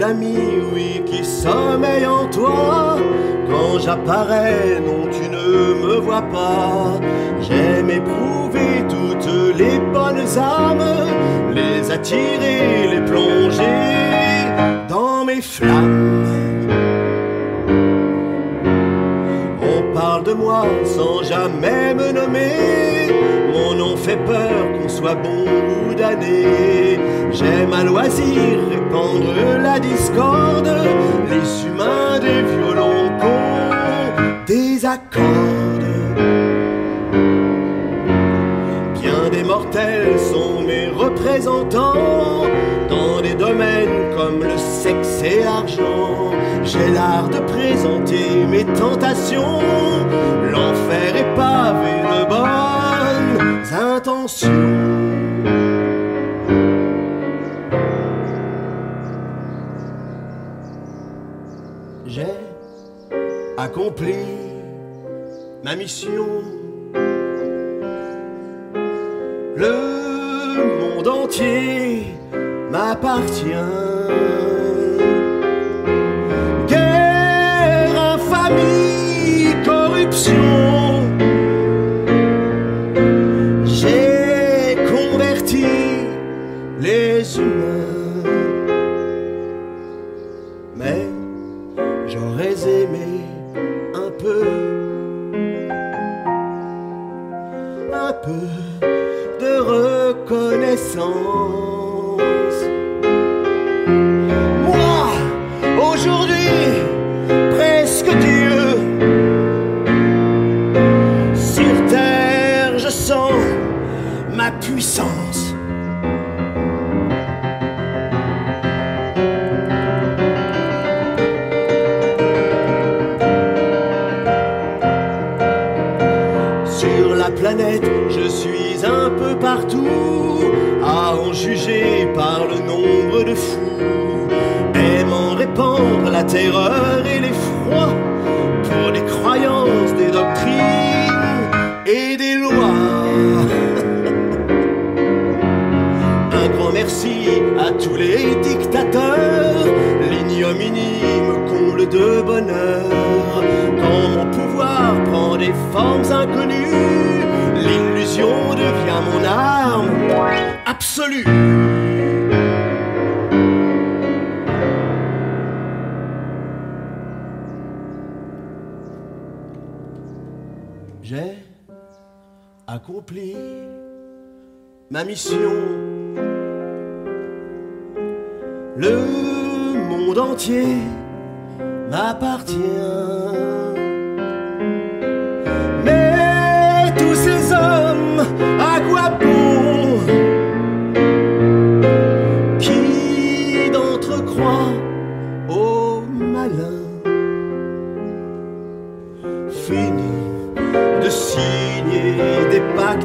l'ami, oui, qui sommeille en toi. Quand j'apparais, non, tu ne me vois pas. J'aime éprouver toutes les bonnes âmes, les attirer, les plonger dans mes flammes. On parle de moi sans jamais me nommer. Mon nom fait peur soit bon ou damné. J'aime à loisir répandre la discorde. Les humains des violons cons des accords. Bien des mortels sont mes représentants dans des domaines comme le sexe et l'argent. J'ai l'art de présenter mes tentations. L'enfer est pavé de bonnes intentions. J'ai accompli ma mission. Le monde entier m'appartient. Guerre, infamie, corruption. J'ai converti les humains. Peu de reconnaissance. Moi, aujourd'hui, presque Dieu, sur terre, je sens ma puissance. Sur la planète, en juger par le nombre de fous, aimant répandre la terreur et l'effroi pour des croyances, des doctrines et des lois. Un grand merci à tous les dictateurs, l'ignominie me comble de bonheur. Quand mon pouvoir prend des formes inconnues, J'ai accompli ma mission. Le monde entier m'appartient.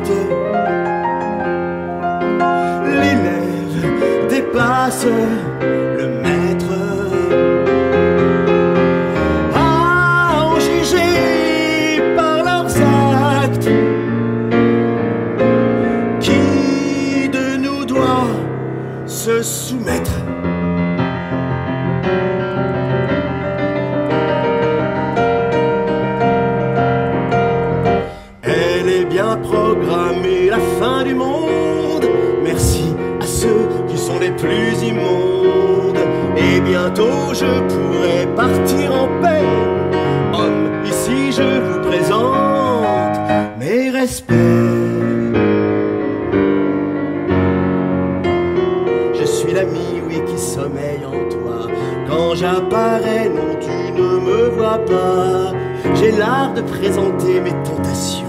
Des. L'élève dépasse le maître. À en juger par leurs actes. Qui de nous doit se soumettre? Plus immondes. Et bientôt je pourrai partir en paix. Homme, ici je vous présente mes respects. Je suis l'ami, oui, qui sommeille en toi. Quand j'apparais, non, tu ne me vois pas. J'ai l'art de présenter mes tentations.